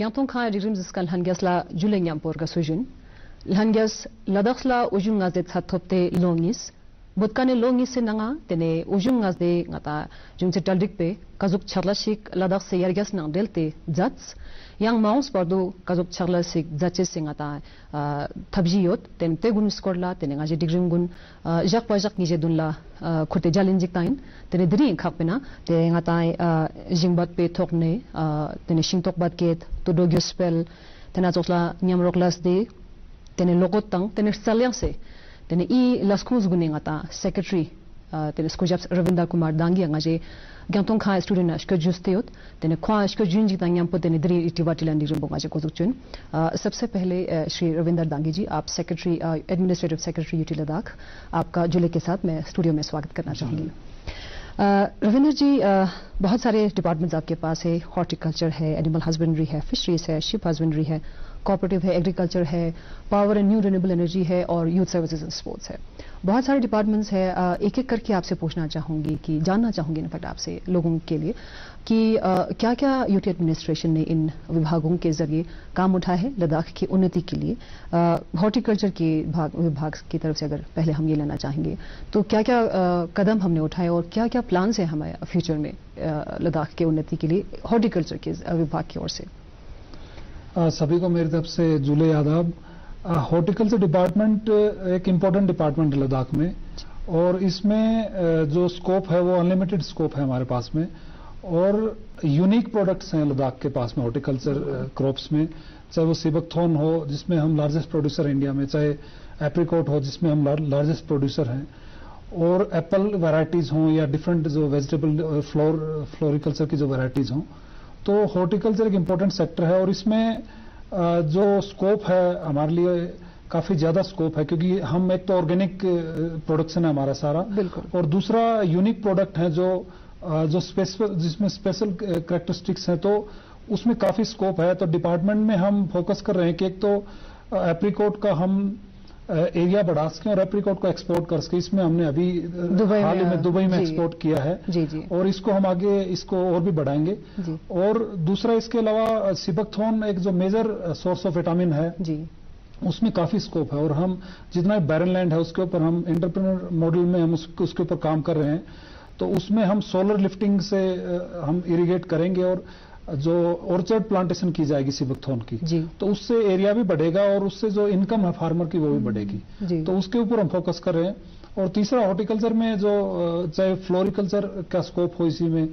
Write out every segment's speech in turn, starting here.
yang tong kha rigrim ziskal hangas la juleng yam por ga sujun langas ladakhla ujung ngazet thathopte longis. butkane longi se nanga tene ujung ngas de ngata jungse taldik pe kazuk charla shik ladak se yargas nang delte jats. Yang maus pardo kazuk charla shik jache se ngata thabji yot ten te gun skorla tene ngaje digrim gun jak pa jak nije dunla khurte jalin jik tain. Tene dri khak pe na te ngata jingbat pe thokne tene shingtok bat ket to dogyo spell tena chokla nyam roklas de tene lokot tang tene salyang se. Tene i laskuz gune ngata secretary tene skojap ravinda kumar dangi anga je gyantong kha student ashka justeot tene khwa ashka junji tang yam tene dri itiwatilan di rumbo ngaje kozuk chun सबसे पहले श्री रविंदर दांगी जी आप secretary administrative secretary UT Ladakh आपका जुले के साथ मैं studio में स्वागत करना चाहूँगी रविंदर जी बहुत सारे डिपार्टमेंट्स आपके पास है हॉर्टिकल्चर है एनिमल हस्बेंड्री है फिशरीज है शिप हस्बेंड्री है कोऑपरेटिव है एग्रीकल्चर है power and new renewable energy है और यूथ सर्विसेज़ एंड स्पोर्ट्स है। बहुत सारे डिपार्टमेंट्स है एक एक करके आपसे पूछना चाहूँगी कि, जानना चाहूँगी इनफैक्ट आपसे, लोगों के लिए कि क्या क्या यूटी एडमिनिस्ट्रेशन ने इन विभागों के ज़रिए काम उठाया है लद्दाख की उन्नति के लिए? हॉर्टिकल्चर के भाग, विभाग की तरफ़ से अगर पहले हम ये लेना चाहेंगे तो क्या क्या कदम हमने उठाए और क्या क्या प्लान्स है हमारे फ्यूचर में लद्दाख के उन्नति के लिए हॉर्टिकल्चर के विभाग की ओर से? सभी को मेरी तरफ़ से जुले आदाब। हॉर्टिकल्चर डिपार्टमेंट एक इम्पोर्टेंट डिपार्टमेंट है लद्दाख में। और इसमें जो स्कोप है, वो अनलिमिटेड स्कोप है हमारे पास में। और यूनिक प्रोडक्ट्स हैं लद्दाख के पास में हॉर्टिकल्चर क्रॉप्स में। चाहे वो सिबकथोन हो, जिसमें हम लार्जेस्ट प्रोड्यूसर इंडिया में, चाहे एप्रिकॉट हो, जिसमें हम लार्जेस्ट प्रोड्यूसर हैं। और एप्पल वैरायटीज हों या डिफरेंट जो वेजिटेबल फ्लोर फ्लोरिकल्चर की जो वैरायटीज हों। तो हॉर्टिकल्चर एक इम्पोर्टेंट सेक्टर है और इसमें जो स्कोप है हमारे लिए काफ़ी ज़्यादा स्कोप है क्योंकि हम एक तो ऑर्गेनिक प्रोडक्शन है हमारा सारा। और दूसरा यूनिक प्रोडक्ट है जो जो स्पेशल जिसमें स्पेशल करेक्टरिस्टिक्स हैं तो उसमें काफ़ी स्कोप है। तो डिपार्टमेंट में हम फोकस कर रहे हैं कि एक तो एप्रीकोट का हम एरिया बढ़ा सकें और एप्रीकोट को एक्सपोर्ट कर सकें। इसमें हमने अभी हाल ही में दुबई में एक्सपोर्ट किया है। जी जी। और इसको हम आगे इसको और भी बढ़ाएँगे। और दूसरा इसके अलावा सिबकथोन एक जो मेजर सोर्स ऑफ़ विटामिन है जी। उसमें काफ़ी स्कोप है। और हम जितना बैरन लैंड है उसके ऊपर हम इंटरप्रेनर मॉडल में हम उसके ऊपर काम कर रहे हैं। तो उसमें हम सोलर लिफ्टिंग से हम इरिगेट करेंगे और जो ऑर्चर्ड प्लांटेशन की जाएगी सिबकथोन की तो उससे एरिया भी बढ़ेगा और उससे जो इनकम है फार्मर की वो भी बढ़ेगी। तो उसके ऊपर हम फोकस कर रहे हैं। और तीसरा हॉर्टिकल्चर में जो चाहे फ्लोरिकल्चर का स्कोप हो इसी में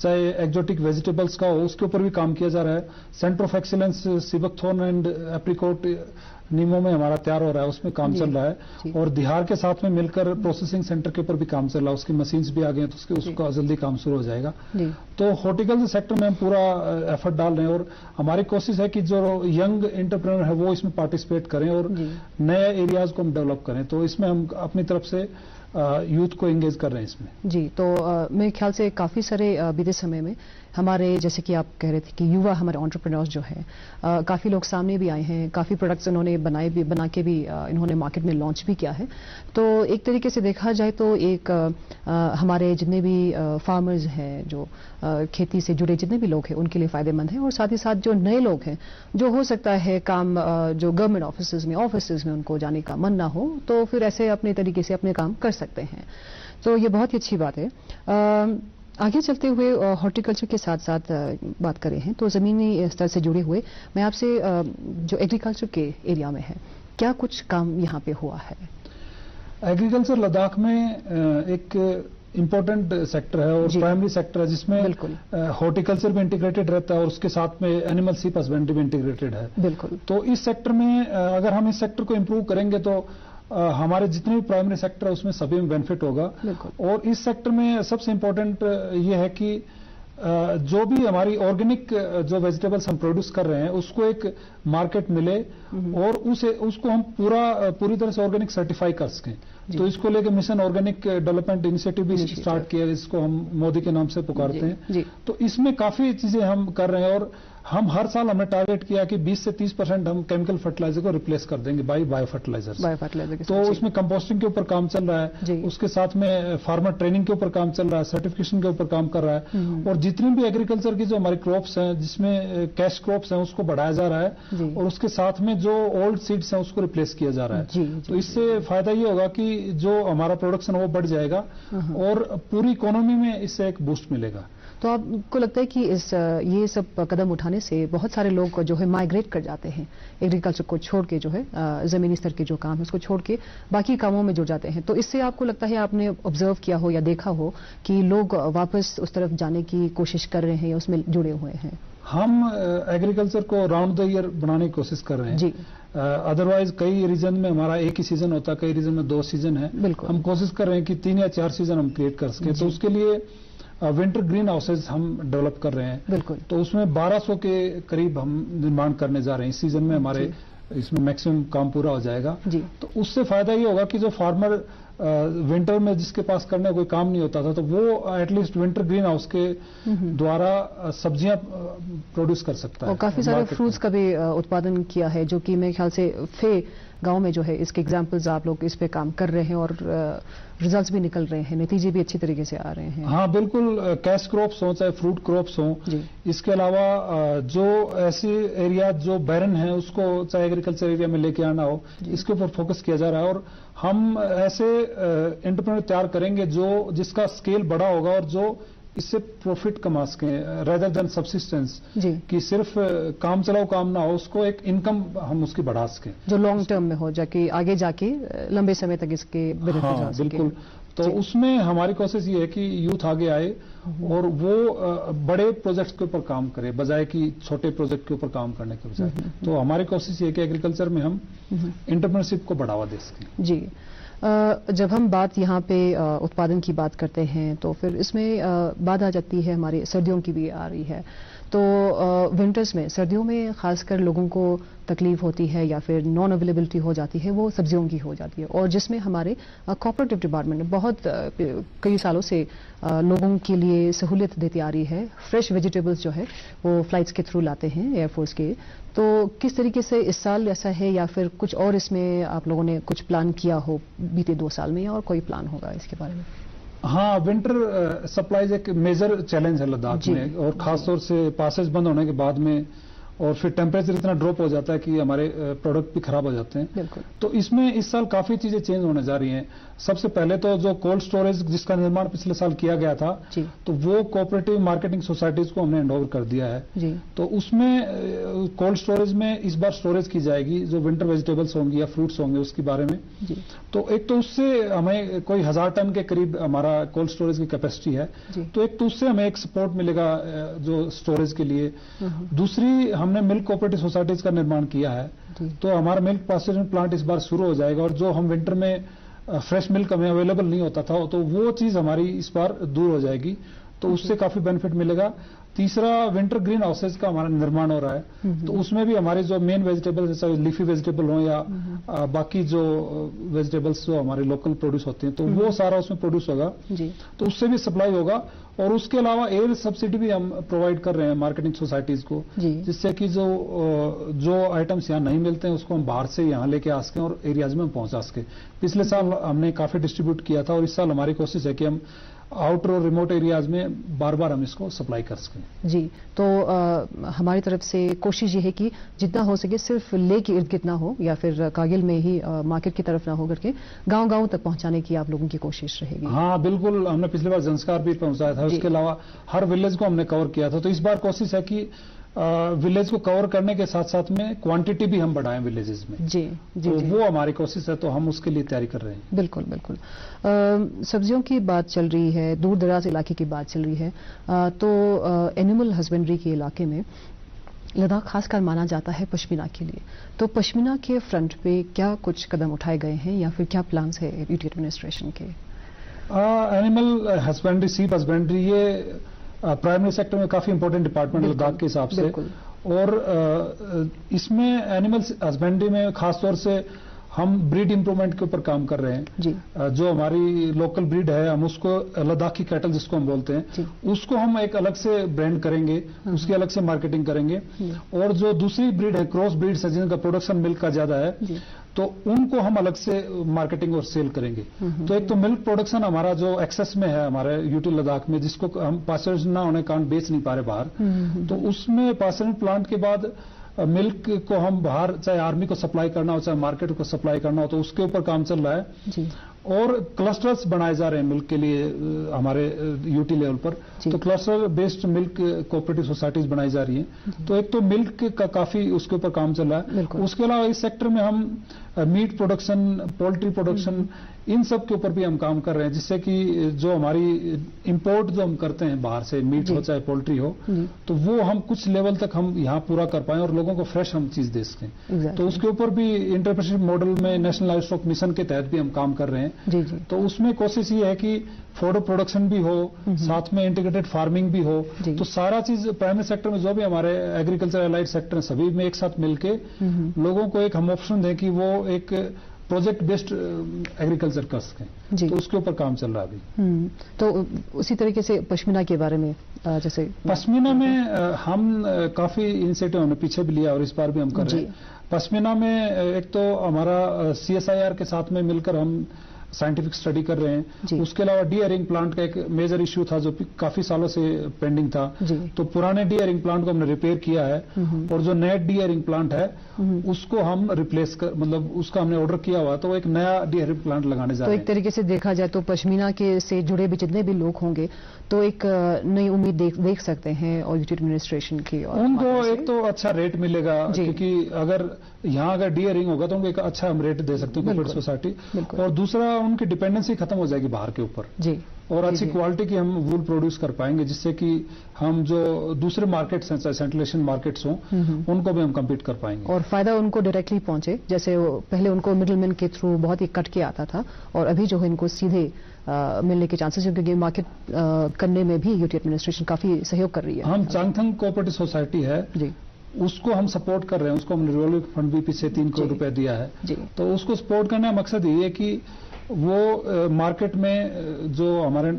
चाहे एक्जोटिक वेजिटेबल्स का हो उसके ऊपर भी काम किया जा रहा है। Centre of excellence sea buckthorn and apricot Nimoo में हमारा तैयार हो रहा है उसमें काम चल रहा है। और बिहार के साथ में मिलकर प्रोसेसिंग सेंटर के ऊपर भी काम चल रहा है उसकी मशीन्स भी आ गए हैं तो उसके उसका जल्दी काम शुरू हो जाएगा। तो हॉर्टिकल्चर सेक्टर में हम पूरा एफर्ट डाल रहे हैं और हमारी कोशिश है कि जो यंग एंटरप्रेनर है वो इसमें पार्टिसिपेट करें और नए एरियाज़ को हम डेवलप करें। तो इसमें हम अपनी तरफ़ से यूथ को एंगेज कर रहे हैं इसमें। जी तो आ, मेरे ख्याल से काफ़ी सारे बीते समय में हमारे जैसे कि आप कह रहे थे कि युवा हमारे ऑन्टरप्रेन्योर्स जो हैं काफ़ी लोग सामने भी आए हैं काफ़ी प्रोडक्ट्स इन्होंने बनाए भी बना के भी इन्होंने मार्केट में लॉन्च भी किया है। तो एक तरीके से देखा जाए तो एक आ, हमारे जितने भी फार्मर्स हैं जो खेती से जुड़े जितने भी लोग हैं उनके लिए फ़ायदेमंद है और साथ ही साथ जो नए लोग हैं जो हो सकता है काम जो गवर्नमेंट ऑफ़िस में ऑफ़िस में उनको जाने का मन ना हो तो फिर ऐसे अपने तरीके से अपने काम कर सकते हैं। तो ये बहुत ही अच्छी बात है। आगे चलते हुए हॉर्टिकल्चर के साथ साथ बात करें हैं तो ज़मीनी स्तर से जुड़े हुए मैं आपसे जो एग्रीकल्चर के एरिया में है क्या कुछ काम यहाँ पे हुआ है? एग्रीकल्चर लद्दाख में एक इम्पोर्टेंट सेक्टर है और प्राइमरी सेक्टर है जिसमें हॉर्टिकल्चर भी इंटीग्रेटेड रहता है और उसके साथ में एनिमल सीप हस्बेंड्री भी इंटीग्रेटेड है। बिल्कुल। तो इस सेक्टर में अगर हम इस सेक्टर को इम्प्रूव करेंगे तो हमारे जितने भी प्राइमरी सेक्टर है उसमें सभी में बेनिफिट होगा। और इस सेक्टर में सबसे इंपॉर्टेंट ये है कि जो भी हमारी ऑर्गेनिक जो वेजिटेबल्स हम प्रोड्यूस कर रहे हैं उसको एक मार्केट मिले और उसे उसको हम पूरा पूरी तरह से ऑर्गेनिक सर्टिफाई कर सकें। तो इसको लेके मिशन ऑर्गेनिक डेवलपमेंट इनिशिएटिव भी स्टार्ट किया जिसको हम मोदी के नाम से पुकारते हैं। तो इसमें काफ़ी चीज़ें हम कर रहे हैं और हम हर साल हमने टारगेट किया कि 20 से 30 परसेंट हम केमिकल फर्टिलाइज़र को रिप्लेस कर देंगे by bio fertiliser bio fertiliser तो उसमें कंपोस्टिंग के ऊपर काम चल रहा है। उसके साथ में फार्मर ट्रेनिंग के ऊपर काम चल रहा है सर्टिफिकेशन के ऊपर काम कर रहा हम्म। है और जितनी भी एग्रीकल्चर की जो हमारी क्रॉप्स हैं जिसमें कैश क्रॉप्स हैं उसको बढ़ाया जा रहा है। और उसके साथ में जो ओल्ड सीड्स हैं उसको रिप्लेस किया जा रहा है। तो इससे फ़ायदा ये होगा कि जो हमारा प्रोडक्शन है वो बढ़ जाएगा। हम्म। और पूरी इकोनॉमी में इससे एक बूस्ट मिलेगा। तो आपको लगता है कि इस ये सब कदम उठाने से बहुत सारे लोग जो है माइग्रेट कर जाते हैं। एग्रीकल्चर को छोड़ के जो है जमीनी स्तर के जो काम है उसको छोड़ के बाकी कामों में जुड़ जाते हैं। तो इससे आपको लगता है आपने ऑब्ज़र्व किया हो या देखा हो कि लोग वापस उस तरफ़ जाने की कोशिश कर रहे हैं या उसमें जुड़े हुए हैं? हम एग्रीकल्चर को राउंड द ईयर बनाने की कोशिश कर रहे हैं। जी। अदरवाइज़ कई रीजन में हमारा एक ही सीज़न होता है कई रीजन में दो सीज़न है। हम कोशिश कर रहे हैं कि तीन या चार सीज़न हम क्रिएट कर सकें। तो उसके लिए विंटर ग्रीन हाउसेज हम डेवलप कर रहे हैं। बिल्कुल। तो उसमें 1200 के करीब हम निर्माण करने जा रहे हैं। इस सीज़न में हमारे इसमें मैक्सिमम काम पूरा हो जाएगा। जी। तो उससे फ़ायदा ये होगा कि जो फार्मर विंटर में जिसके पास करने कोई काम नहीं होता था तो वो एटलीस्ट विंटर ग्रीन हाउस के द्वारा सब्ज़ियाँ प्रोड्यूस कर सकता है। और काफ़ी सारे फ्रूट्स का भी उत्पादन किया है जो कि मेरे ख्याल से फे गाँव में जो है इसके एग्जाम्पल्स आप लोग इस पे काम कर रहे हैं और रिजल्ट्स भी निकल रहे हैं नतीजे भी अच्छी तरीके से आ रहे हैं। हाँ बिल्कुल कैश क्रॉप्स हों चाहे फ्रूट क्रॉप्स हों इसके अलावा जो ऐसे एरिया जो बैरन है उसको चाहे एग्रीकल्चर एरिया में लेके आना हो इसके ऊपर फोकस किया जा रहा है और हम ऐसे एंटरप्रेन्योर तैयार करेंगे जो जिसका स्केल बड़ा होगा और जो इससे प्रॉफिट कमा सकें रेदर देन सब्सिस्टेंस कि सिर्फ़ काम चलाओ काम ना हो उसको एक इनकम हम उसकी बढ़ा सकें। जो लॉन्ग टर्म में हो जाके आगे जाके लंबे समय तक इसके हाँ जा बिल्कुल। तो उसमें हमारी कोशिश ये है कि यूथ आगे आए और वो बड़े प्रोजेक्ट्स के ऊपर काम करे बजाय कि छोटे प्रोजेक्ट के ऊपर काम करने के बजाय। तो हमारी कोशिश ये है कि एग्रीकल्चर में हम इंटरप्रेन्योरशिप को बढ़ावा दे सकें। जी। जब हम बात यहाँ पे उत्पादन की बात करते हैं तो फिर इसमें बात आ जाती है हमारी सर्दियों की भी आ रही है। तो विंटर्स में, सर्दियों में खासकर लोगों को तकलीफ़ होती है या फिर नॉन अवेलेबिलिटी हो जाती है, वो सब्जियों की हो जाती है। और जिसमें हमारे कोऑपरेटिव डिपार्टमेंट बहुत कई सालों से लोगों के लिए सहूलियत देती आ रही है। फ्रेश वेजिटेबल्स जो है, वो फ्लाइट्स के थ्रू लाते हैं एयरफोर्स के। तो किस तरीके से इस साल ऐसा है या फिर कुछ और इसमें आप लोगों ने कुछ प्लान किया हो बीते दो साल में या और कोई प्लान होगा इसके बारे में? हाँ विंटर सप्लाईज एक मेजर चैलेंज है लद्दाख में और खासतौर से पासेज बंद होने के बाद में और फिर टेम्परेचर इतना ड्रॉप हो जाता है कि हमारे प्रोडक्ट भी खराब हो जाते हैं। तो इसमें इस साल काफ़ी चीज़ें चेंज होने जा रही हैं। सबसे पहले तो जो कोल्ड स्टोरेज जिसका निर्माण पिछले साल किया गया था तो वो कोऑपरेटिव मार्केटिंग सोसाइटीज को हमने हैंड कर दिया है। जी। तो उसमें कोल्ड स्टोरेज में इस बार स्टोरेज की जाएगी जो विंटर वेजिटेबल्स होंगी या फ्रूट्स होंगे उसके बारे में। जी। तो एक तो उससे हमें कोई हज़ार टन के करीब हमारा कोल्ड स्टोरेज की कैपेसिटी है। तो एक तो उससे हमें एक सपोर्ट मिलेगा जो स्टोरेज के लिए। दूसरी दूसरी हमने मिल्क कोऑपरेटिव सोसाइटीज का निर्माण किया है तो हमारा मिल्क प्रोसेसिंग प्लांट इस बार शुरू हो जाएगा और जो हम विंटर में फ्रेश मिल्क हमें अवेलेबल नहीं होता था तो वो चीज़ हमारी इस बार दूर हो जाएगी। तो उससे काफ़ी बेनिफिट मिलेगा। तीसरा विंटर ग्रीन हाउसेज का हमारा निर्माण हो रहा है। हम्म, तो उसमें भी हमारे जो मेन वेजिटेबल्स जैसे लीफी वेजिटेबल हो या आ, बाकी जो वेजिटेबल्स जो हमारे लोकल प्रोड्यूस होते हैं तो वो सारा उसमें प्रोड्यूस होगा। जी। तो उससे भी सप्लाई होगा। और उसके अलावा एयर सब्सिडी भी हम प्रोवाइड कर रहे हैं मार्केटिंग सोसाइटीज को जिससे कि जो जो आइटम्स यहाँ नहीं मिलते हैं उसको हम बाहर से यहाँ लेके आ सकें और एरियाज़ में हम पहुँचा सकें। पिछले साल हमने काफ़ी डिस्ट्रीब्यूट किया था और इस साल हमारी कोशिश है कि हम आउटर और रिमोट एरियाज़ में बार बार हम इसको सप्लाई कर सकें। जी तो आ, हमारी तरफ़ से कोशिश ये है कि जितना हो सके सिर्फ़ ले के इर्द गिर्द ना हो या फिर कागिल में ही आ, मार्केट की तरफ़ ना हो करके गाँव गाँव तक पहुँचाने की आप लोगों की कोशिश रहेगी। हाँ बिल्कुल हमने पिछली बार जनस्कार भी पहुँचाया था। उसके अलावा हर विलेज को हमने कवर किया था। तो इस बार कोशिश है कि विलेज को कवर करने के साथ साथ में क्वांटिटी भी हम बढ़ाएँ विलेजेस में। जी जी तो जी। वो हमारी कोशिश है तो हम उसके लिए तैयारी कर रहे हैं। बिल्कुल बिल्कुल। सब्जियों की बात चल रही है दूर दराज इलाके की बात चल रही है अ, तो एनिमल हस्बेंड्री के इलाके में लद्दाख खासकर माना जाता है पश्मीना के लिए। तो पश्मीना के फ्रंट पे क्या कुछ कदम उठाए गए हैं या फिर क्या प्लान्स है यूटी एडमिनिस्ट्रेशन के? एनिमल हस्बेंड्री सीप हस्बेंड्री ये प्राइमरी सेक्टर में काफ़ी इंपॉर्टेंट डिपार्टमेंट लद्दाख के हिसाब से। और इसमें एनिमल हस्बेंड्री में खासतौर से हम ब्रीड इंप्रूवमेंट के ऊपर काम कर रहे हैं। जी। जो हमारी लोकल ब्रीड है हम उसको लद्दाखी कैटल जिसको हम बोलते हैं उसको हम एक अलग से ब्रांड करेंगे उसकी अलग से मार्केटिंग करेंगे। और जो दूसरी ब्रीड है क्रॉस ब्रीड है जिनका प्रोडक्शन मिल्क का ज़्यादा है। तो उनको हम अलग से मार्केटिंग और सेल करेंगे। तो एक तो मिल्क प्रोडक्शन हमारा जो एक्सेस में है हमारे यूटी लद्दाख में जिसको हम पाचन ना होने कारण बेच नहीं पा रहे बाहर तो उसमें पाचन प्लांट के बाद मिल्क को हम बाहर चाहे आर्मी को सप्लाई करना हो चाहे मार्केट को सप्लाई करना हो तो उसके ऊपर काम चल रहा है। जी। और क्लस्टर्स बनाए जा रहे हैं मिल्क के लिए हमारे यूटी लेवल पर। तो cluster based milk cooperative societies बनाई जा रही हैं। तो एक तो मिल्क का काफ़ी उसके ऊपर काम चल रहा है। उसके अलावा इस सेक्टर में हम मीट प्रोडक्शन पोल्ट्री प्रोडक्शन इन सब के ऊपर भी हम काम कर रहे हैं जिससे कि जो हमारी इंपोर्ट जो हम करते हैं बाहर से मीट हो चाहे पोल्ट्री हो तो वो हम कुछ लेवल तक हम यहाँ पूरा कर पाए और लोगों को फ्रेश हम चीज़ दे सकें। तो उसके ऊपर भी इंटरप्रेशिप मॉडल में नेशनल लाइफ स्टॉक मिशन के तहत भी हम काम कर रहे हैं। जी जी। तो उसमें कोशिश ये है कि फ़ूड प्रोडक्शन भी हो साथ में इंटीग्रेटेड फ़ार्मिंग भी हो तो सारा चीज़ प्राइमरी सेक्टर में जो भी हमारे एग्रीकल्चर एलाइड सेक्टर हैं सभी में एक साथ मिलकर लोगों को एक हम ऑप्शन दें कि वो एक प्रोजेक्ट बेस्ड एग्रीकल्चर कर सकें जी। तो उसके ऊपर काम चल रहा है अभी। हम्म, तो उसी तरीके से पश्मीना के बारे में जैसे पश्मीना में हम काफ़ी इनिशिएटिव हमने पीछे भी लिया और इस बार भी हम कर रहे हैं। पश्मीना में एक तो हमारा सीएसआईआर के साथ में मिलकर हम साइंटिफिक स्टडी कर रहे हैं। उसके अलावा डी एयरिंग प्लांट का एक मेजर इश्यू था जो काफ़ी सालों से पेंडिंग था। तो पुराने डी एयरिंग प्लांट को हमने रिपेयर किया है और जो नया डी एयरिंग प्लांट है उसको हम रिप्लेस कर मतलब उसका हमने ऑर्डर किया हुआ तो एक नया डी एयरिंग प्लांट लगाने जा तो रहे एक तरीके से देखा जाए तो पश्मीना के से जुड़े भी जितने भी लोग होंगे तो एक नई उम्मीद देख, देख सकते हैं और यूटी एडमिनिस्ट्रेशन की और उनको एक तो अच्छा रेट मिलेगा क्योंकि अगर यहाँ अगर डी एयरिंग होगा तो उनको एक अच्छा हम रेट दे सकते हैं। सोसाइटी और दूसरा उनकी डिपेंडेंसी खत्म हो जाएगी बाहर के ऊपर। जी। और अच्छी क्वालिटी की हम वूल प्रोड्यूस कर पाएँगे जिससे कि हम जो दूसरे मार्केट्स हैं चाहे सेंट्रलेशन मार्केट्स हों उनको भी हम कम्पीट कर पाएँगे। और फ़ायदा उनको डायरेक्टली पहुँचे जैसे वो पहले उनको मिडलमैन के थ्रू बहुत ही कट के आता था और अभी जो है इनको सीधे अ, मिलने के चांसेस हैं क्योंकि मार्केट करने में भी यूटी एडमिनिस्ट्रेशन काफ़ी सहयोग कर रही है। हम चांगथंग कोऑपरेटिव सोसाइटी है जी। उसको हम सपोर्ट कर रहे हैं उसको हमने रिवॉल्विंग फंड भी पीछे तीन करोड़ रुपए दिया है। तो उसको सपोर्ट करने का मकसद ये है कि वो मार्केट में जो हमारे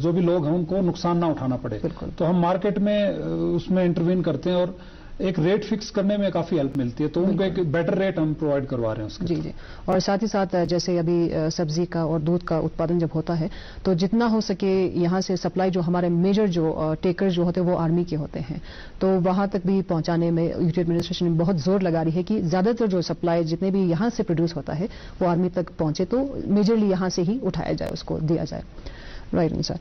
जो भी लोग हैं उनको नुकसान ना उठाना पड़े। तो हम मार्केट में उसमें इंटरवीन करते हैं और एक रेट फिक्स करने में काफ़ी हेल्प मिलती है तो उनको एक बेटर रेट हम प्रोवाइड करवा रहे हैं उसके जी जी। और साथ ही साथ जैसे अभी सब्ज़ी का और दूध का उत्पादन जब होता है तो जितना हो सके यहाँ से सप्लाई जो हमारे मेजर जो टेकर जो होते हैं वो आर्मी के होते हैं। तो वहाँ तक भी पहुँचाने में यूटी एडमिनिस्ट्रेशन बहुत ज़ोर लगा रही है कि ज़्यादातर जो सप्लाई जितने भी यहाँ से प्रोड्यूस होता है वो आर्मी तक पहुँचे तो मेजरली यहाँ से ही उठाया जाए उसको दिया जाए। राइट सर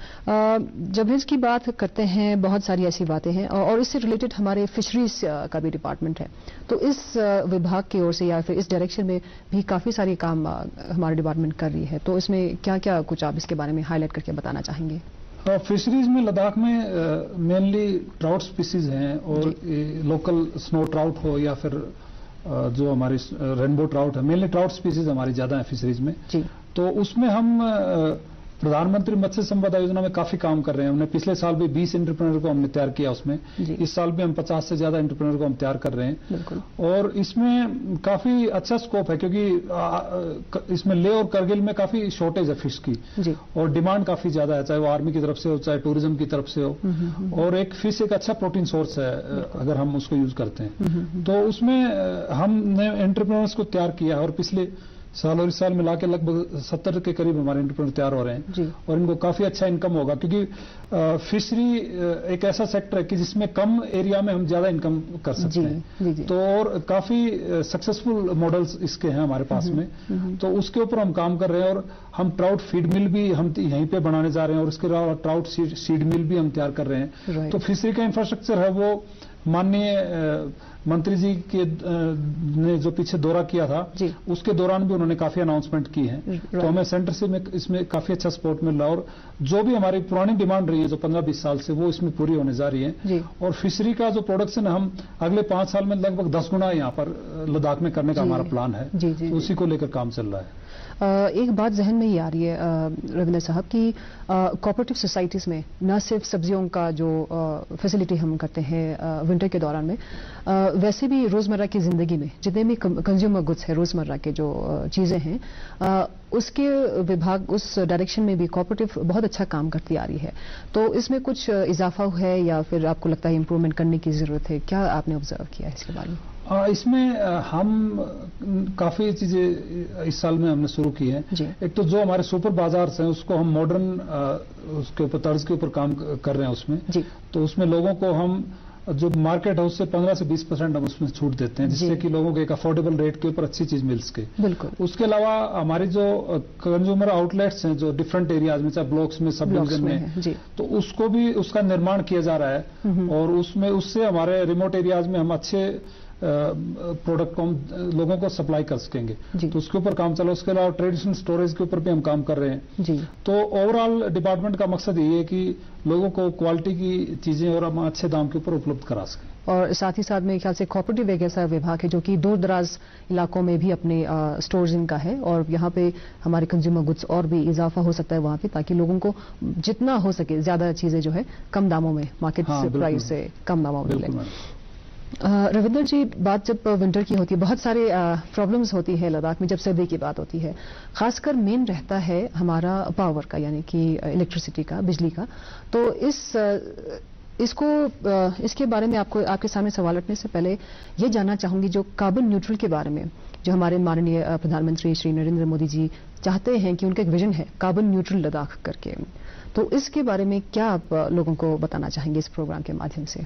जब इसकी बात करते हैं बहुत सारी ऐसी बातें हैं और इससे रिलेटेड हमारे फिशरीज का भी डिपार्टमेंट है। तो इस विभाग की ओर से या फिर इस डायरेक्शन में भी काफ़ी सारे काम हमारे डिपार्टमेंट कर रही है। तो इसमें क्या क्या कुछ आप इसके बारे में हाईलाइट करके बताना चाहेंगे? फिशरीज में लद्दाख में मेनली ट्राउट स्पीसीज हैं और लोकल स्नो ट्राउट हो या फिर जो हमारी रेनबो ट्राउट है। मेनली ट्राउट स्पीसीज हमारी ज़्यादा है फिशरीज में। जी। तो उसमें हम प्रधानमंत्री मत्स्य संपदा योजना में काफ़ी काम कर रहे हैं। हमने पिछले साल भी 20 इंटरप्रेनर को हमने तैयार किया उसमें। इस साल भी हम 50 से ज़्यादा इंटरप्रेनर को हम तैयार कर रहे हैं। और इसमें काफ़ी अच्छा स्कोप है क्योंकि इसमें ले और करगिल में काफ़ी शॉर्टेज है फ़िश की। और डिमांड काफ़ी ज़्यादा है चाहे वो आर्मी की तरफ़ से हो चाहे टूरिज़्म की तरफ़ से हो। और एक फ़िश एक अच्छा प्रोटीन सोर्स है अगर हम उसको यूज़ करते हैं। तो उसमें हमने एंटरप्रेन्योर्स को तैयार किया और पिछले साल और इस साल मिला के लगभग सत्तर के करीब हमारे एंटरप्रेन्योर तैयार हो रहे हैं और इनको काफ़ी अच्छा इनकम होगा क्योंकि फिशरी एक ऐसा सेक्टर है कि जिसमें कम एरिया में हम ज़्यादा इनकम कर सकते जी हैं। जी जी। तो और काफ़ी सक्सेसफुल मॉडल्स इसके हैं हमारे पास में। तो उसके ऊपर हम काम कर रहे हैं और हम ट्राउट फ़ीड मिल भी हम यहीं पे बनाने जा रहे हैं और उसके अलावा ट्राउट सीड, मिल भी हम तैयार कर रहे हैं। तो फिशरी का इंफ्रास्ट्रक्चर है वो माननीय मंत्री जी के ने जो पीछे दौरा किया था उसके दौरान भी उन्होंने काफ़ी अनाउंसमेंट की है। तो हमें सेंटर से में इसमें काफ़ी अच्छा सपोर्ट मिल रहा और जो भी हमारी पुरानी डिमांड रही है जो 15-20 साल से वो इसमें पूरी होने जा रही है। और फिशरी का जो प्रोडक्शन हम अगले पाँच साल में लगभग दस गुना यहाँ पर लद्दाख में करने का हमारा प्लान है। जी, जी, तो उसी को लेकर काम चल रहा है। एक बात जहन में ही आ रही है रविंद्र साहब कि कोऑपरेटिव सोसाइटीज में न सिर्फ़ सब्जियों का जो फैसिलिटी हम करते हैं विंटर के दौरान में वैसे भी रोज़मर्रा की ज़िंदगी में जितने भी कंज्यूमर गुड्स है रोज़मर्रा के जो चीज़ें हैं उसके विभाग उस डायरेक्शन में भी कॉपरेटिव बहुत अच्छा काम करती आ रही है। तो इसमें कुछ इजाफा है या फिर आपको लगता है इंप्रूवमेंट करने की ज़रूरत है? क्या आपने ऑब्ज़र्व किया है इसके बारे में? इसमें हम काफ़ी चीज़ें इस साल में हमने शुरू की है। एक तो जो हमारे सुपर बाज़ार हैं उसको हम मॉडर्न उसके ऊपर तर्ज के ऊपर काम कर रहे हैं उसमें। तो उसमें लोगों को हम जो मार्केट है उससे 15 से 20 परसेंट हम उसमें छूट देते हैं जिससे कि लोगों को एक अफोर्डेबल रेट के ऊपर अच्छी चीज़ मिल सके बिल्कुल। उसके अलावा हमारी जो कंज्यूमर आउटलेट्स हैं जो डिफरेंट एरियाज़ में चाहे ब्लॉक्स में सब डिवीज़न में तो उसको भी उसका निर्माण किया जा रहा है और उसमें उससे हमारे रिमोट एरियाज़ में हम अच्छे प्रोडक्ट को हम लोगों को सप्लाई कर सकेंगे। तो उसके ऊपर काम चला उसके अलावा ट्रेडिशनल स्टोरेज के ऊपर भी हम काम कर रहे हैं। जी। तो ओवरऑल डिपार्टमेंट का मकसद ये है कि लोगों को क्वालिटी की चीज़ें और हम अच्छे दाम के ऊपर उपलब्ध करा सकें। और साथ ही साथ मेरे ख्याल से कॉपरेटिव एक ऐसा विभाग है जो कि दूर दराज इलाकों में भी अपने स्टोर्स इनका है। और यहाँ पे हमारे कंज्यूमर गुड्स और भी इजाफा हो सकता है वहाँ पे ताकि लोगों को जितना हो सके ज़्यादा चीज़ें जो है कम दामों में मार्केट हाँ, प्राइस से कम दामों में मिले। रविंदर जी, बात जब विंटर की होती है, बहुत सारे प्रॉब्लम्स होती है लद्दाख में जब सर्दी की बात होती है। खासकर मेन रहता है हमारा पावर का, यानी कि इलेक्ट्रिसिटी का, बिजली का। तो इस इसको इसके बारे में आपको, आपके सामने सवाल रखने से पहले ये जानना चाहूँगी जो कार्बन न्यूट्रल के बारे में, जो हमारे माननीय प्रधानमंत्री श्री नरेंद्र मोदी जी चाहते हैं कि उनका एक विजन है कार्बन न्यूट्रल लद्दाख करके। तो इसके बारे में क्या आप लोगों को बताना चाहेंगे इस प्रोग्राम के माध्यम से?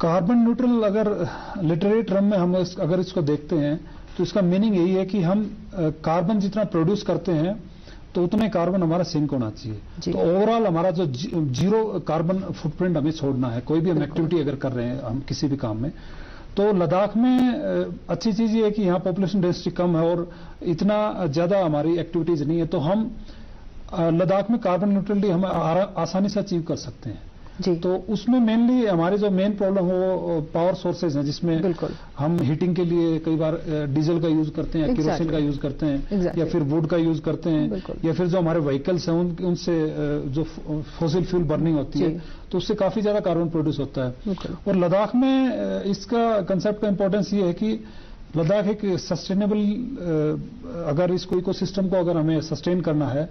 कार्बन न्यूट्रल अगर लिटरेरी टर्म में हम इस, अगर इसको देखते हैं तो इसका मीनिंग यही है कि हम कार्बन जितना प्रोड्यूस करते हैं तो उतने कार्बन हमारा सिंक होना चाहिए। तो ओवरऑल हमारा जो ज़ीरो कार्बन फुटप्रिंट हमें छोड़ना है कोई भी हम एक्टिविटी अगर कर रहे हैं हम किसी भी काम में तो लद्दाख में अच्छी चीज़ ये है कि यहाँ पॉपुलेशन डेंसिटी कम है और इतना ज़्यादा हमारी एक्टिविटीज़ नहीं है तो हम लद्दाख में कार्बन न्यूट्रलिटी हम आसानी से अचीव कर सकते हैं। जी। तो उसमें मेनली हमारे जो मेन प्रॉब्लम हो वो पावर सोर्सेज हैं जिसमें हम हीटिंग के लिए कई बार डीजल का यूज़ करते हैं exactly. किरोसिन का यूज़ करते हैं exactly. या फिर वुड का यूज़ करते हैं या फिर जो हमारे व्हीकल्स हैं उन, उनसे जो फोसिल फ्यूल बर्निंग होती है तो उससे काफ़ी ज़्यादा कार्बन प्रोड्यूस होता है। और लद्दाख में इसका कंसेप्ट का इंपॉर्टेंस ये है कि लद्दाख एक सस्टेनेबल अगर इसको इकोसिस्टम को अगर हमें सस्टेन करना है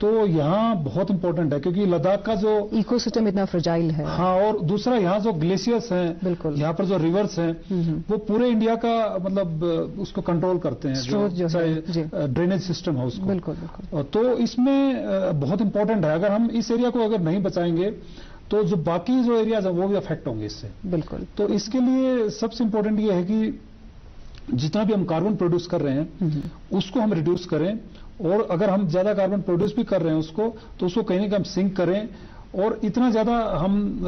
तो यहाँ बहुत इंपॉर्टेंट है क्योंकि लद्दाख का जो इकोसिस्टम इतना फ्रजाइल है। हाँ और दूसरा यहाँ जो ग्लेशियर्स हैं बिल्कुल। यहाँ पर जो रिवर्स हैं वो पूरे इंडिया का मतलब उसको कंट्रोल करते हैं। जो, जो। चाहे ड्रेनेज सिस्टम है उसको। बिल्कुल बिल्कुल। तो इसमें बहुत इंपॉर्टेंट है। अगर हम इस एरिया को अगर नहीं बचाएँगे तो जो बाकी जो एरियाज़ है वो भी अफेक्ट होंगे इससे। बिल्कुल। तो इसके लिए सबसे इंपॉर्टेंट ये है कि जितना भी हम कार्बन प्रोड्यूस कर रहे हैं उसको हम रिड्यूस करें और अगर हम ज़्यादा कार्बन प्रोड्यूस भी कर रहे हैं उसको तो उसको कहीं ना कहीं हम सिंक करें और इतना ज़्यादा हम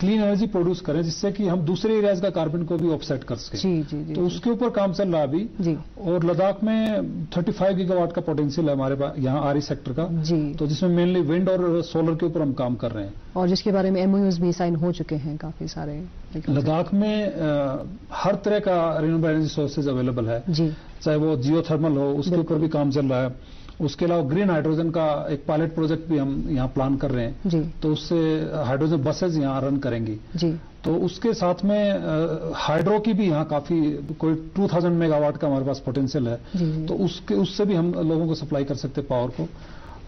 क्लीन एनर्जी प्रोड्यूस करें जिससे कि हम दूसरे एरियाज़ का कार्बन को भी ऑफसेट कर सकें। जी, जी, जी, तो उसके ऊपर काम चल रहा अभी। जी। और लद्दाख में 35 गीगावाट का पोटेंशियल है हमारे पास यहाँ आरी सेक्टर का। जी। तो जिसमें मेनली विंड और सोलर के ऊपर हम काम कर रहे हैं। और जिसके बारे में एमओयूज भी साइन हो चुके हैं काफ़ी सारे। लद्दाख में आ, हर तरह का रिन्यूएबल एनर्जी सोर्सेज अवेलेबल है। जी। चाहे वो जियो थर्मल हो उसके ऊपर भी काम चल रहा है। उसके अलावा ग्रीन हाइड्रोजन का एक पायलट प्रोजेक्ट भी हम यहाँ प्लान कर रहे हैं। जी। तो उससे हाइड्रोजन बसेज यहाँ रन करेंगी। जी। तो उसके साथ में हाइड्रो की भी यहाँ काफ़ी कोई 2000 मेगावाट का हमारे पास पोटेंशियल है। तो उसके उससे भी हम लोगों को सप्लाई कर सकते हैं पावर को।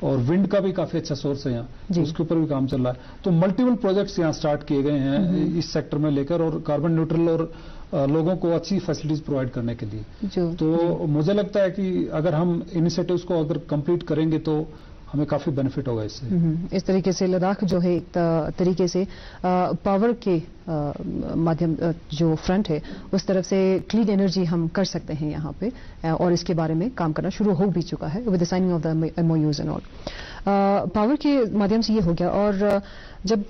और विंड का भी काफ़ी अच्छा सोर्स है यहाँ। उसके ऊपर भी काम चल रहा है। तो मल्टीपल प्रोजेक्ट्स यहाँ स्टार्ट किए गए हैं इस सेक्टर में लेकर और कार्बन न्यूट्रल और लोगों को अच्छी फैसिलिटीज़ प्रोवाइड करने के लिए। तो मुझे लगता है कि अगर हम इनिशिएटिव्स को अगर कंप्लीट करेंगे तो हमें काफ़ी बेनिफिट होगा इससे। इस तरीके से लद्दाख जो है एक तरीके से पावर के माध्यम जो फ्रंट है उस तरफ़ से क्लीन एनर्जी हम कर सकते हैं यहाँ पे और इसके बारे में काम करना शुरू हो भी चुका है with the signing of the MoUs and all power के माध्यम से ये हो गया और जब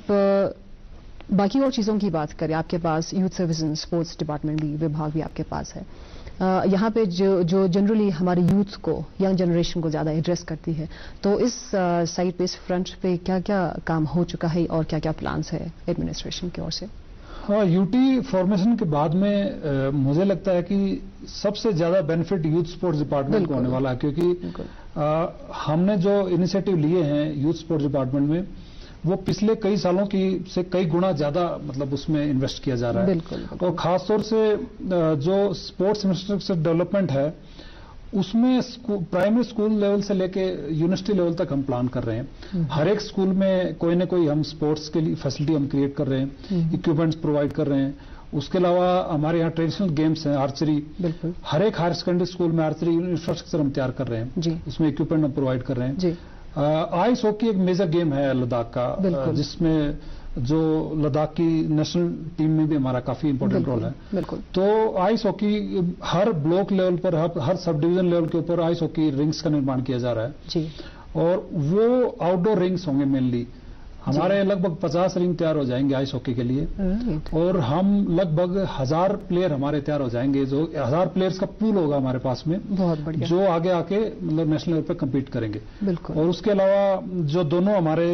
बाकी और चीज़ों की बात करें आपके पास youth service and sports department भी विभाग भी आपके पास है। यहाँ पे जो जो जनरली हमारे यूथ को यंग जनरेशन को ज़्यादा एड्रेस करती है तो इस साइड पे इस फ्रंट पे क्या क्या काम हो चुका है और क्या क्या प्लान्स है एडमिनिस्ट्रेशन की ओर से? हाँ यूटी फॉर्मेशन के बाद में अ, मुझे लगता है कि सबसे ज़्यादा बेनिफिट यूथ स्पोर्ट्स डिपार्टमेंट को होने वाला है क्योंकि। अ, हमने जो इनिशिएटिव लिए हैं यूथ स्पोर्ट्स डिपार्टमेंट में वो पिछले कई सालों की से कई गुना ज़्यादा मतलब उसमें इन्वेस्ट किया जा रहा है। बिल्कुल, बिल्कुल। और खासतौर से जो स्पोर्ट्स इंफ्रास्ट्रक्चर डेवलपमेंट है उसमें प्राइमरी स्कूल लेवल से लेके यूनिवर्सिटी लेवल तक हम प्लान कर रहे हैं। हर एक स्कूल में कोई ना कोई हम स्पोर्ट्स के लिए फैसिलिटी हम क्रिएट कर रहे हैं इक्विपमेंट्स प्रोवाइड कर रहे हैं। उसके अलावा हमारे यहाँ ट्रेडिशनल गेम्स हैं आर्चरी हर एक हायर सेकेंडरी स्कूल में आर्चरी इंफ्रास्ट्रक्चर हम तैयार कर रहे हैं। जी। उसमें इक्विपमेंट हम प्रोवाइड कर रहे हैं। जी। आइस हॉकी एक मेजर गेम है लद्दाख का जिसमें जो लद्दाख की नेशनल टीम में भी हमारा काफ़ी इंपॉर्टेंट रोल है। तो आइस हॉकी हर ब्लॉक लेवल पर हर, हर सब डिवीज़न लेवल के ऊपर आइस हॉकी रिंग्स का निर्माण किया जा रहा है। जी। और वो आउटडोर रिंग्स होंगे मेनली हमारे लगभग 50 रिंग तैयार हो जाएँगे आइस हॉकी के लिए। और हम लगभग हज़ार प्लेयर हमारे तैयार हो जाएँगे जो हज़ार प्लेयर्स का पूल होगा हमारे पास में बहुत बढ़िया। जो आगे आके मतलब नेशनल लेवल पर कम्पीट करेंगे। बिल्कुल। और उसके अलावा जो दोनों हमारे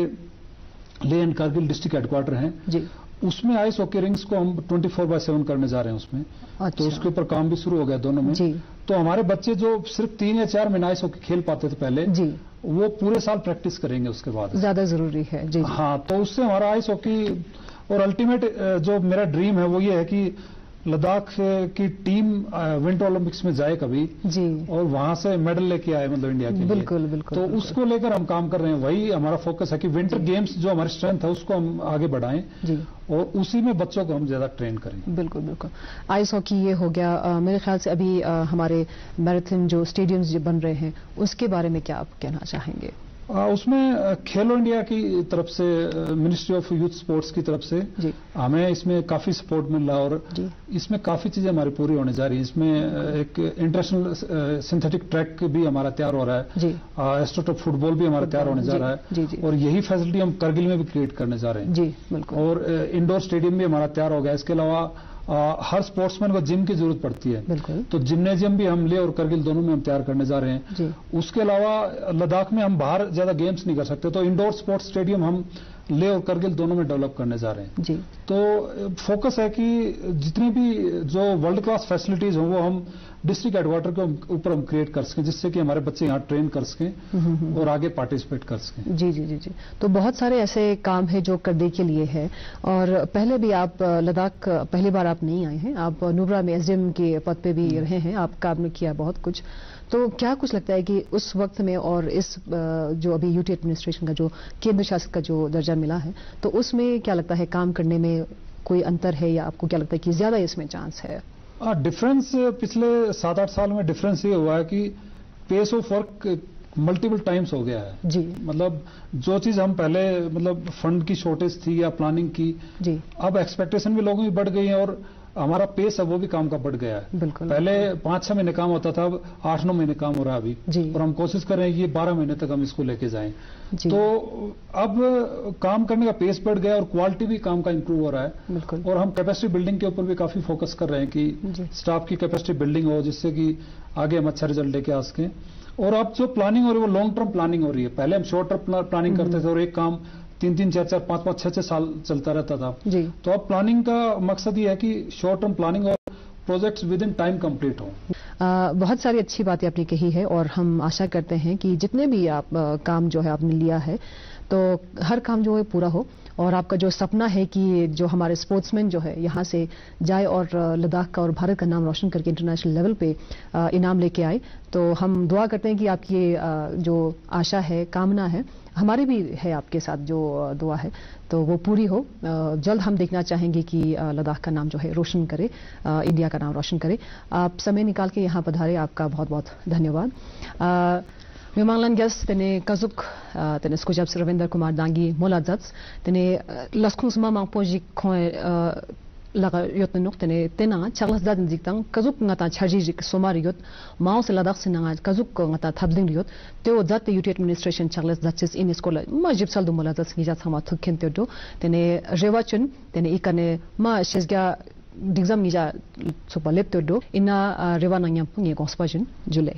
ले एंड कारगिल डिस्ट्रिक्ट हेडक्वार्टर हैं जी। उसमें आइस हॉकी रिंग्स को हम 24 फोर बाय सेवन करने जा रहे हैं उसमें। अच्छा। तो अच्छा। उसके ऊपर काम भी शुरू हो गया दोनों में। जी। तो हमारे बच्चे जो सिर्फ़ तीन या चार महीने आइस हॉकी खेल पाते थे पहले जी। वो पूरे साल प्रैक्टिस करेंगे उसके बाद। ज़्यादा ज़रूरी है जी। हाँ तो उससे हमारा आइस हॉकी और अल्टीमेट जो मेरा ड्रीम है वो ये है कि लद्दाख की टीम विंटर ओलंपिक्स में जाए कभी जी। और वहाँ से मेडल लेके आए मतलब इंडिया के लिए। बिल्कुल बिल्कुल तो बिल्कुल। उसको लेकर हम काम कर रहे हैं। वही हमारा फोकस है कि विंटर गेम्स जो हमारी स्ट्रेंथ है उसको हम आगे बढ़ाएँ जी। और उसी में बच्चों को हम ज़्यादा ट्रेन करें। बिल्कुल बिल्कुल। आइस हॉकी ये हो गया। अ, मेरे ख्याल से अभी अ, हमारे मैराथन जो स्टेडियम्स जो बन रहे हैं उसके बारे में क्या आप कहना चाहेंगे? आ, उसमें खेलो इंडिया की तरफ़ से मिनिस्ट्री ऑफ़ यूथ स्पोर्ट्स की तरफ़ से हमें इसमें काफ़ी सपोर्ट मिल रहा और इसमें काफ़ी चीज़ें हमारी पूरी होने जा रही है। इसमें एक इंटरनेशनल सिंथेटिक ट्रैक भी हमारा तैयार हो रहा है। जी। एस्ट्रोटॉप फुटबॉल भी हमारा तैयार होने जा रहा है। और यही फैसिलिटी हम करगिल में भी क्रिएट करने जा रहे हैं। जी बिल्कुल। और इंडोर स्टेडियम भी हमारा तैयार हो गया। इसके अलावा अ, हर स्पोर्ट्समैन को जिम की ज़रूरत पड़ती है। तो जिम्नेजियम भी हम ले और करगिल दोनों में हम तैयार करने जा रहे हैं। उसके अलावा लद्दाख में हम बाहर ज़्यादा गेम्स नहीं कर सकते तो इंडोर स्पोर्ट्स स्टेडियम हम ले और करगिल दोनों में डेवलप करने जा रहे हैं। जी। तो फोकस है कि जितनी भी जो वर्ल्ड क्लास फैसिलिटीज़ हों वो हम डिस्ट्रिक्ट हेडक्वार्टर के ऊपर हम क्रिएट कर सकें जिससे कि हमारे बच्चे यहाँ ट्रेन कर सकें और आगे पार्टिसिपेट कर सकें। जी जी जी जी। तो बहुत सारे ऐसे काम है जो करने के लिए है। और पहले भी आप लद्दाख पहली बार आप नहीं आए हैं। आप नूबरा में एसडीएम के पद पे भी रहे हैं। आप काम ने किया बहुत कुछ। तो क्या कुछ लगता है कि उस वक्त में और इस जो अभी यूटी एडमिनिस्ट्रेशन का जो केंद्र शासित का जो दर्जा मिला है तो उसमें क्या लगता है काम करने में कोई अंतर है या आपको क्या लगता है कि ज़्यादा इसमें चांस हाँ? डिफरेंस पिछले सात आठ साल में डिफरेंस ये हुआ है कि pace of work multiple times हो गया है। जी। मतलब जो चीज़ हम पहले मतलब फंड की शॉर्टेज थी या प्लानिंग की जी। अब एक्सपेक्टेशन भी लोगों की बढ़ गई है और हमारा पेस है वो भी काम का बढ़ गया है। बिल्कुल। पहले पाँच छह महीने काम होता था अब आठ नौ महीने काम हो रहा है अभी। और हम कोशिश कर रहे हैं कि ये बारह महीने तक हम इसको लेके जाएँ। तो अब काम करने का पेस बढ़ गया और क्वालिटी भी काम का इंप्रूव हो रहा है। और हम कैपेसिटी बिल्डिंग के ऊपर भी काफ़ी फोकस कर रहे हैं कि स्टाफ की कैपेसिटी बिल्डिंग हो जिससे कि आगे हम अच्छा रिज़ल्ट लेके आ सकें। और अब जो प्लानिंग हो रही है वो लॉन्ग टर्म प्लानिंग हो रही है। पहले हम शॉर्ट टर्म प्लानिंग करते थे और एक काम तीन तीन चार चार पाँच पाँच छह छह साल चलता रहता था। जी। तो अब प्लानिंग का मकसद ये है कि शॉर्ट टर्म प्लानिंग और projects with in time complete हो। आ, बहुत सारी अच्छी बातें आपने कही है और हम आशा करते हैं कि जितने भी आप आ, काम जो है आपने लिया है तो हर काम जो है पूरा हो और आपका जो सपना है कि जो हमारे स्पोर्ट्समैन जो है यहाँ से जाए और लद्दाख का और भारत का नाम रोशन करके इंटरनेशनल लेवल पे इनाम लेके आए। तो हम दुआ करते हैं कि आपकी जो आशा है कामना है हमारी भी है आपके साथ जो दुआ है तो वो पूरी हो। जल्द हम देखना चाहेंगे कि लद्दाख का नाम जो है रोशन करे इंडिया का नाम रोशन करे। आप समय निकाल के यहाँ पधारे आपका बहुत बहुत धन्यवाद आ, Memanglan तेने tene kazuk uh, tene skujab Ravinder Kumar Dangi moladzats tene uh, laga yot nuk tene tena chaglas dadin jik tang kazuk nga ta chaji jik somar yot maus ladak sin nga kazuk nga ta thabling yot teo jat UT administration chaglas justice in school ma jip sal dumala jas ngi ja thama thukhen te do tene rewa chun tene ikane ma shesga digzam ngi ja chupa lep te do ina ah, rewa na nyam pungi gospa jun jule